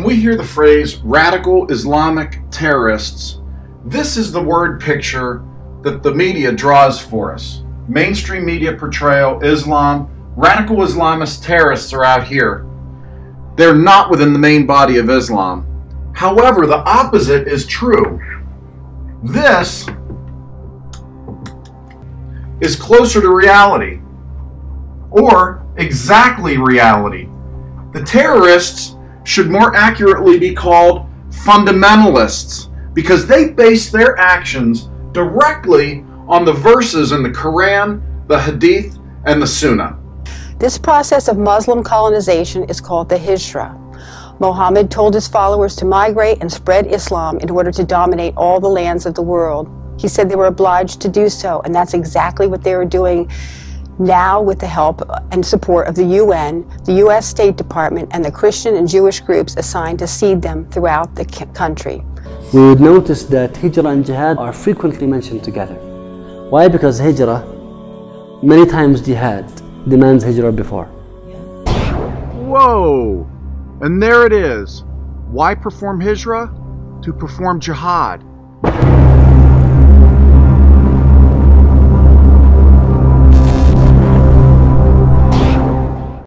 we hear the phrase radical Islamic terrorists, this is the word picture that the media draws for us. Mainstream media portrayal, Islam, radical Islamist terrorists are out here. They're not within the main body of Islam. However, the opposite is true. This is closer to reality, or exactly reality. The terrorists should more accurately be called fundamentalists because they base their actions directly on the verses in the Quran, the Hadith, and the Sunnah. This process of Muslim colonization is called the Hijrah. Muhammad told his followers to migrate and spread Islam in order to dominate all the lands of the world. He said they were obliged to do so, and that's exactly what they are doing now with the help and support of the UN, the U.S. State Department, and the Christian and Jewish groups assigned to seed them throughout the country. We would notice that Hijrah and Jihad are frequently mentioned together. Why? Because Hijrah, many times Jihad, demands Hijrah before. Whoa! And there it is. Why perform Hijrah? To perform Jihad.